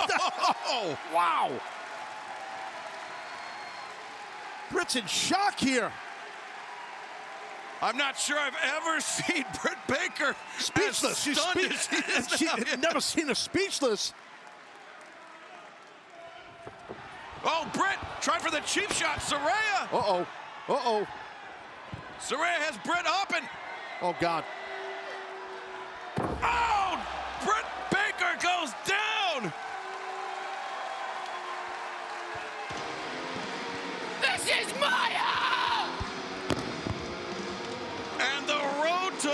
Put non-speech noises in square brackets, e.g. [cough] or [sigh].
oh, [laughs] wow. Britt's in shock here. I'm not sure I've ever [laughs] seen Britt Baker Speechless. She's stunned spe- as she he is [laughs] now. never seen a speechless. Oh, Britt trying for the cheap shot. Saraya. Uh-oh. Uh-oh. Saraya has Britt up and Oh, God. oh! is mine!